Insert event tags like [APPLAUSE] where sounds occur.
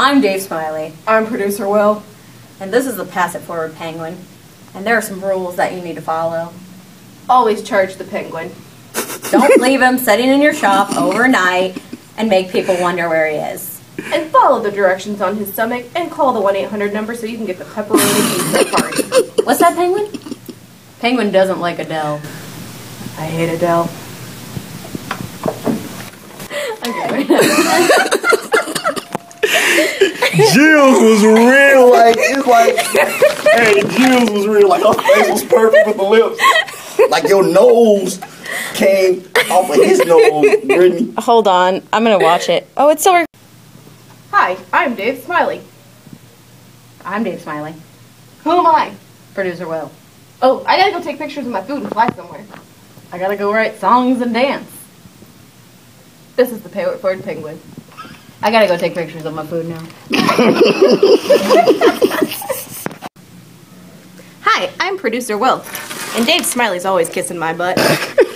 I'm Dave Smiley, I'm producer Will. and this is the Pass It Forward Penguin. And there are some rules that you need to follow. Always charge the penguin. Don't [LAUGHS] leave him sitting in your shop overnight and make people wonder where he is. And follow the directions on his stomach and call the 1 800 number so you can get the pepperoni pizza party. What's that penguin? Penguin doesn't like Adele. I hate Adele. [LAUGHS] [LAUGHS] Jill's was real, like it's like, hey, Jill's was real, like her face was perfect with the lips, like your nose came off of his nose, Brittany. Hold on, I'm gonna watch it. Oh, it's still. Hi, I'm Dave Smiley. I'm Dave Smiley, Who am I? producer Will. Oh, I gotta go take pictures of my food and fly somewhere. I gotta go write songs and dance. This is the Pay It Forward Penguin. I gotta go take pictures of my food now. [LAUGHS] Hi, I'm producer Will. And Dave Smiley's always kissing my butt. [LAUGHS]